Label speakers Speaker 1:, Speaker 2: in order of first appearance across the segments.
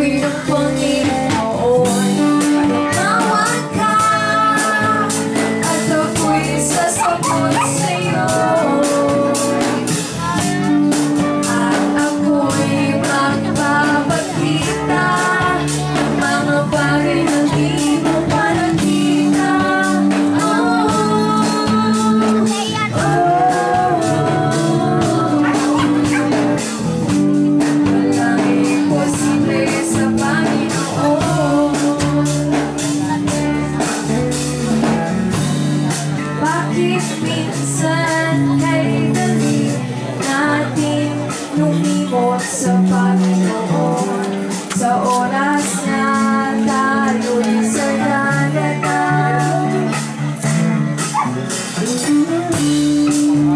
Speaker 1: 回忆的光影 mo sa Panginoon sa oras na tayo'y sa kalata.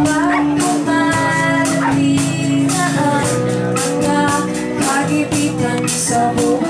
Speaker 1: Ba't kumarating na ang pagkakagipitan sa buhay?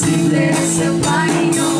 Speaker 1: do this, applying your